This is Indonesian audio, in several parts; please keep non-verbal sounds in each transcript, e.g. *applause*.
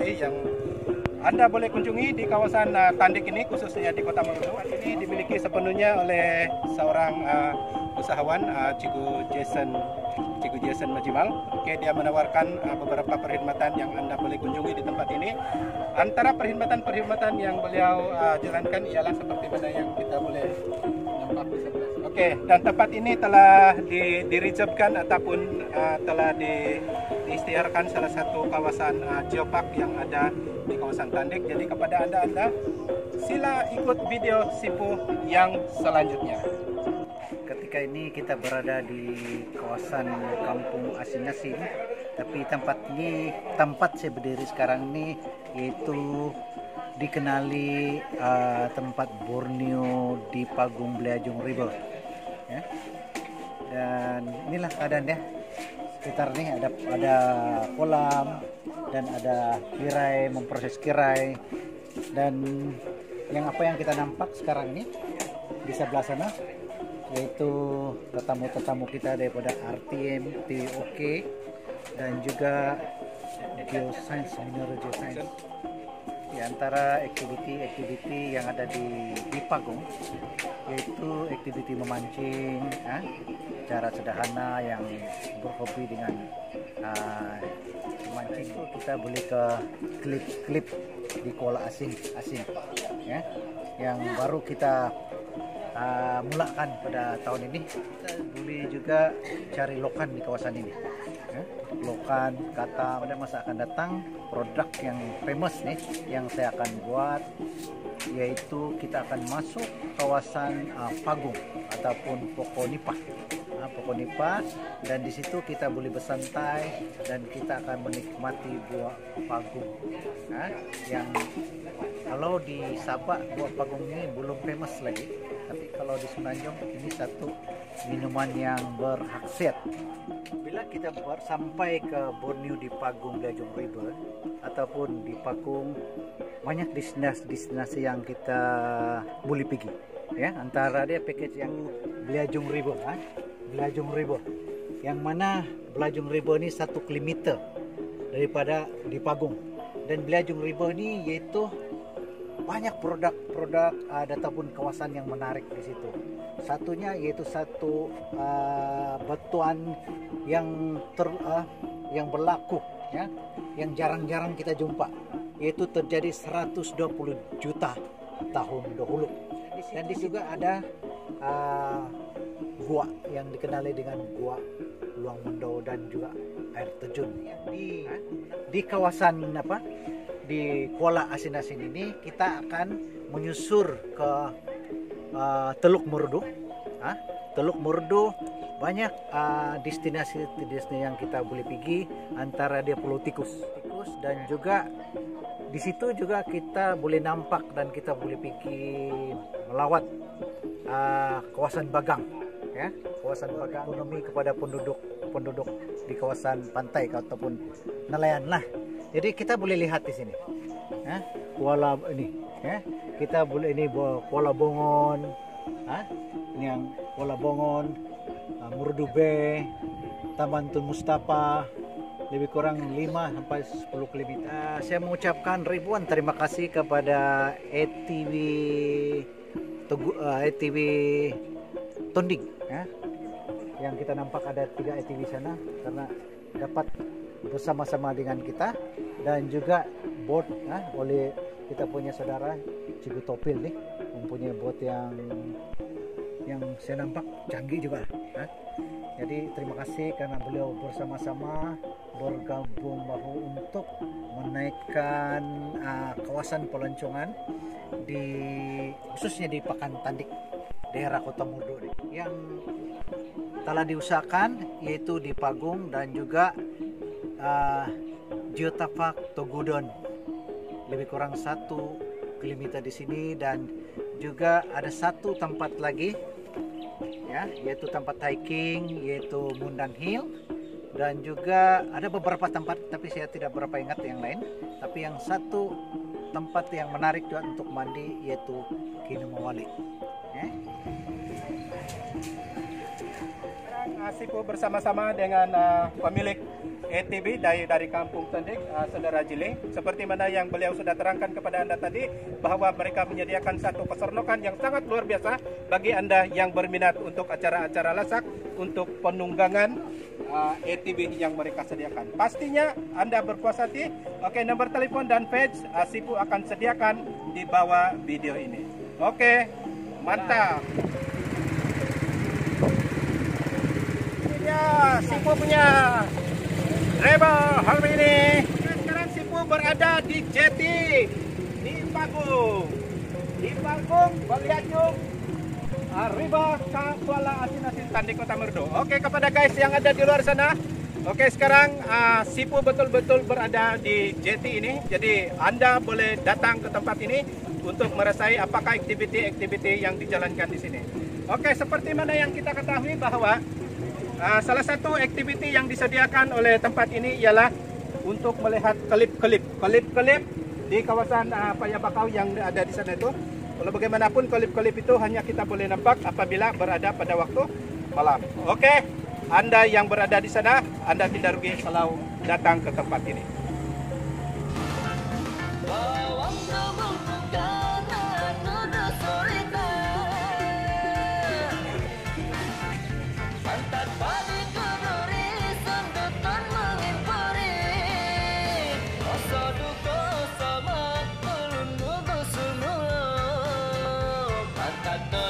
rekreasi yang anda boleh kunjungi di kawasan uh, Tandik ini khususnya di Kota Maluku. Ini dimiliki sepenuhnya oleh seorang uh, usahawan uh, Cikgu Jason Cikgu Jason Majimal. Oke, dia menawarkan uh, beberapa perkhidmatan yang Anda boleh kunjungi di tempat ini. Antara perkhidmatan-perkhidmatan yang beliau uh, jalankan ialah seperti mana yang kita boleh nampak di sebelah. Oke, dan tempat ini telah di, ataupun uh, telah di, diistiharkan salah satu kawasan uh, geopark yang ada di kawasan Tandik. Jadi kepada anda-anda, sila ikut video Sipu yang selanjutnya. Ketika ini kita berada di kawasan kampung Asin-Asin, tapi tempat ini tempat saya berdiri sekarang ini yaitu dikenali uh, tempat Borneo di Pagung Beliajung River. Ya. Dan inilah keadaan ya. Sekitar ini ada ada kolam dan ada kirai memproses kirai. Dan yang apa yang kita nampak sekarang ini di sebelah sana yaitu tetamu-tetamu kita daripada RTM TOK dan juga Geoscience Mineral Geoscience. Di antara aktiviti-aktiviti yang ada di, di Pagung yaitu aktiviti memancing eh, cara sederhana yang berhobi dengan uh, memancing itu kita boleh ke klip-klip di kola asin asin ya. Yang baru kita uh, mulakan pada tahun ini. Kita boleh juga cari lokan di kawasan ini ya. lokan kata pada masa akan datang produk yang famous nih yang saya akan buat yaitu kita akan masuk kawasan uh, Pagung ataupun Pokonipah uh, Pokonipah dan di situ kita boleh bersantai dan kita akan menikmati buah Pagung uh, yang kalau di Sabah buah Pagung ini belum famous lagi. Tapi kalau di Semenanjung ini satu minuman yang berhasil bila kita ber, sampai ke Borneo di Pagung Beliajung River ataupun di Pagung banyak destinasi-destinasi yang kita boleh pergi ya. Antara dia package yang Beliajung River ha? Beliajung River yang mana Beliajung River ni satu kilometer daripada di Pagung dan Beliajung River ni iaitu banyak produk-produk uh, ataupun kawasan yang menarik di situ. Satunya yaitu satu uh, batuan yang ter, uh, yang berlaku ya, yang jarang-jarang kita jumpa yaitu terjadi 120 juta tahun dahulu. Dan di juga ada uh, gua yang dikenali dengan gua Luang Mendo dan juga air terjun. Di di kawasan apa? Di Kuala Asin-Asin ini kita akan menyusur ke uh, Teluk Merdu. Uh, Teluk Merdu banyak uh, destinasi-destinasi yang kita boleh pergi antara dia Pulau Tikus, Tikus dan juga di situ juga kita boleh nampak dan kita boleh pergi melawat uh, kawasan Bagang ya kawasan ekonomi kepada penduduk penduduk di kawasan pantai ataupun nelayan lah jadi kita boleh lihat di sini. Ya, Kuala ini, ya. Kita boleh ini Kuala Bongon, ha? Ini yang Kuala Bongon, uh, Murdu Bay, Taman Tun Mustafa, lebih kurang 5 sampai 10 km. Uh, saya mengucapkan ribuan terima kasih kepada ATV Tugu, uh, ATV Tonding ya. Yang kita nampak ada tiga ATV sana karena dapat bersama-sama dengan kita dan juga bot ah, oleh kita punya saudara Cikgu Topil nih mempunyai bot yang yang saya nampak canggih juga ah. jadi terima kasih karena beliau bersama-sama bergabung bahu untuk menaikkan uh, kawasan pelancongan di khususnya di Pakan Tandik daerah Kota Mudo yang telah diusahakan yaitu di Pagung dan juga uh, Geotapak Togudon lebih kurang satu kilometer di sini dan juga ada satu tempat lagi ya yaitu tempat hiking yaitu Mundan Hill. Dan juga ada beberapa tempat tapi saya tidak berapa ingat yang lain. Tapi yang satu tempat yang menarik juga untuk mandi yaitu Kinumawali ya. Asiku bersama-sama dengan uh, pemilik ATV dari dari Kampung Tandik, uh, Saudara Jili. Seperti mana yang beliau sudah terangkan kepada Anda tadi, bahwa mereka menyediakan satu kesernokan yang sangat luar biasa bagi Anda yang berminat untuk acara-acara lasak, untuk penunggangan uh, ATV yang mereka sediakan. Pastinya Anda berpuas hati. Oke, nomor telepon dan page uh, Sipu akan sediakan di bawah video ini. Oke, mantap. Ya, Sipu punya driver hari ini. Sekarang Sipu berada di Jeti, di Pagung. Di Pagung, melihat yuk uh, Riba Kuala Asin Asin Tandi Kota Merdu. Oke kepada guys yang ada di luar sana. Oke sekarang uh, Sipu betul-betul berada di Jeti ini. Jadi Anda boleh datang ke tempat ini untuk merasai apakah aktiviti-aktiviti yang dijalankan di sini. Oke seperti mana yang kita ketahui bahwa uh, salah satu aktiviti yang disediakan oleh tempat ini ialah untuk melihat kelip-kelip. Kelip-kelip di kawasan uh, Payabakau yang ada di sana itu. Kalau bagaimanapun kelip-kelip itu hanya kita boleh nampak apabila berada pada waktu malam. Oke, Anda yang berada di sana, Anda tidak rugi kalau datang ke tempat ini. Itu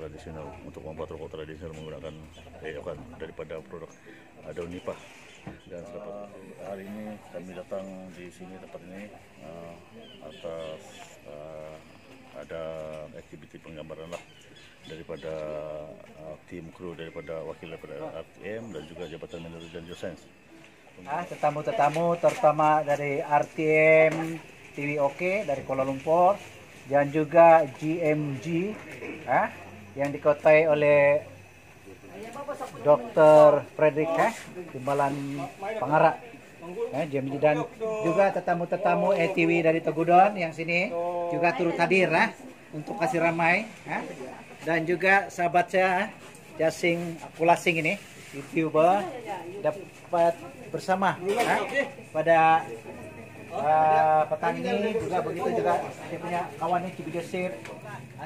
tradisional untuk membuat rokok tradisional menggunakan eh, daripada produk ada unipah dan selepas hari ini kami datang di sini tempat ini uh, atas uh, ada aktiviti penggambaran lah daripada uh, tim kru daripada wakil daripada RTM dan juga Jabatan Mineral dan Geoscience. Ah, tetamu-tetamu terutama dari RTM TV OK dari Kuala Lumpur dan juga GMG ah, yang dikotai oleh Dr. Frederick eh, Timbalan Pangarak eh, GMG dan juga tetamu-tetamu ETV dari Tegudon yang sini juga turut hadir eh, untuk kasih ramai eh. dan juga sahabat saya eh, Jasing Akulasing ini YouTuber dapat bersama eh, pada uh, petani juga begitu juga dia punya kawannya Cibido Sir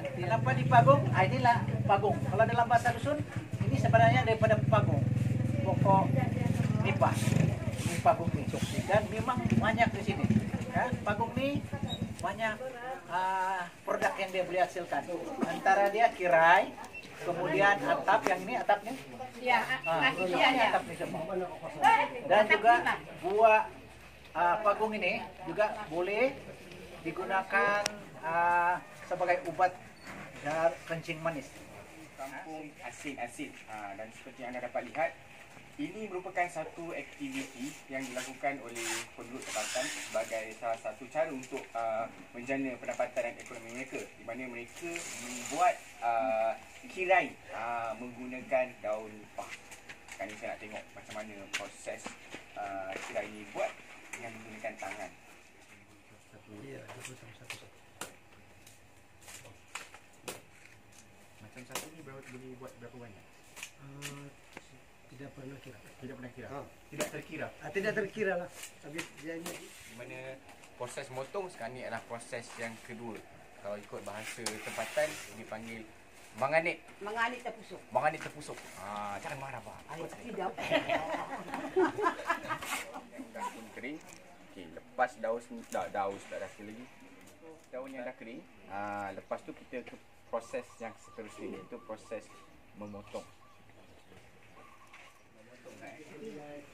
lampa di Pagung ah, inilah Pagung kalau dalam bahasa dusun ini sebenarnya daripada Pagung pokok nipa ini pagong ni dan memang banyak di sini. Ya pagong ni banyak ah, produk yang dia boleh hasilkan. Antara dia kirai kemudian atap. Yang ini atapnya? Ya, Ah, ini iya, iya. atap ni semua. Dan juga buah ah, pagong ini juga boleh digunakan ah, sebagai obat dar kencing manis kampung asin-asin ha, dan seperti yang anda dapat lihat ini merupakan satu aktiviti yang dilakukan oleh penduduk tempatan sebagai salah satu cara untuk uh, menjana pendapatan dan ekonomi mereka di mana mereka membuat uh, kirai uh, menggunakan daun pah. Sekarang ni saya nak tengok macam mana proses uh, kirai ini buat dengan menggunakan tangan. Macam satu ni berapa boleh buat berapa banyak? tidak pernah kira Tidak pernah kira. Tidak terkira. ah, tidak terkira lah habis dia ini di mana proses motong sekarang ni adalah proses yang kedua. Kalau ikut bahasa tempatan dipanggil manganik, Mengalit terpusuk. manganik terpusuk. Ha, jangan marah pak. Ikut saya. Tidak. Daun kering. Okey, lepas daun dah daun tak dah kering lagi. Daun yang dah kering, ha, lepas tu kita ke proses yang seterusnya iaitu proses memotong. Memotong.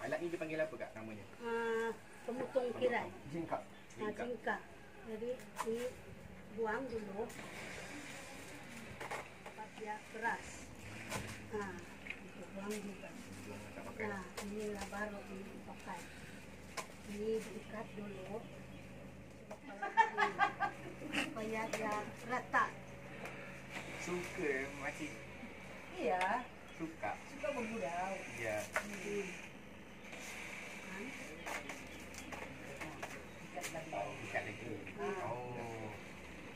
Alat ni dipanggil apa kak namanya? Ah, Pemutong kirai. Jingkak. Nah, tingkah. Jadi ini buang dulu. Lepas dia keras. Nah, itu buang juga. Nah, inilah baru ini dipakai. Ini diikat dulu. *laughs* Supaya dia rata. Suka makcik. Iya, Suka. suka bergurau. Ya. Hmm. Kan? Ikat lagi. Oh, ikat lagi. Ah. Oh.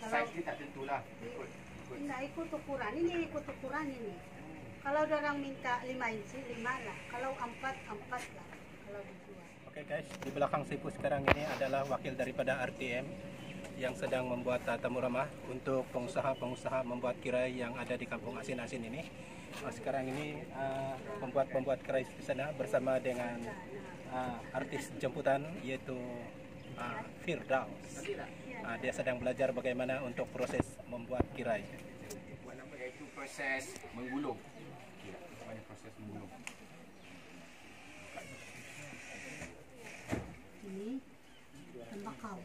Kalau- Saiz dia tak tentulah. Ikut. ikut. Enggak ikut ukuran. Ini ikut ukuran ini. Kalau orang minta 5 inci, 5 lah. Kalau 4, 4 lah. Kalau dijual. Oke guys, di belakang Sipu sekarang ini adalah wakil daripada RTM yang sedang membuat uh, tamu ramah untuk pengusaha-pengusaha membuat kirai yang ada di kampung asin-asin ini. Uh, sekarang ini uh, pembuat-pembuat kirai di sana bersama dengan uh, artis jemputan yaitu uh, Firdaus. Uh, dia sedang belajar bagaimana untuk proses membuat kirai. Iaitu proses menggulung. Proses menggulung? Ini tembakau.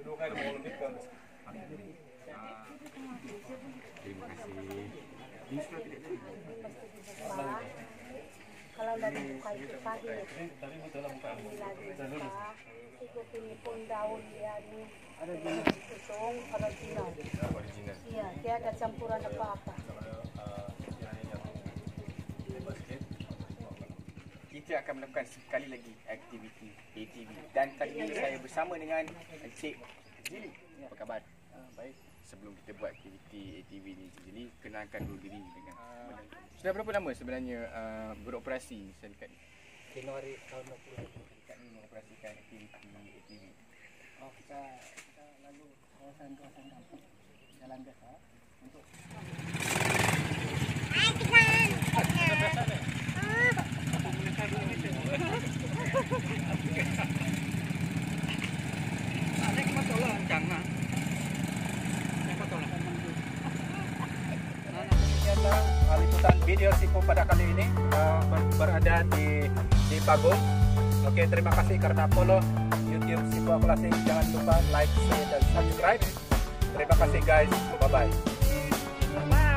Terima kasih. Kalau dari buka itu pahit. Ini lagi. Ikutin pun daun dia ini. Usung original. Original. Iya, dia ada campuran apa-apa. Kita akan melakukan sekali lagi aktiviti ATV dan kali ini saya bersama dengan Encik Jili. Apa khabar? baik. Sebelum kita buat aktiviti ATV ni Jili, kenalkan dulu diri dengan uh, Sudah berapa lama sebenarnya uh, beroperasi syarikat ni? Januari tahun 60 Syarikat ni mengoperasikan aktiviti ATV. oh kita kita lalu kawasan-kawasan kampung jalan biasa untuk liputan video Sipu pada kali ini uh, ber- berada di di Pagung. Oke, terima kasih karena follow YouTube Sipu Klasik. Jangan lupa like, share, dan subscribe. Terima kasih guys. Bye bye.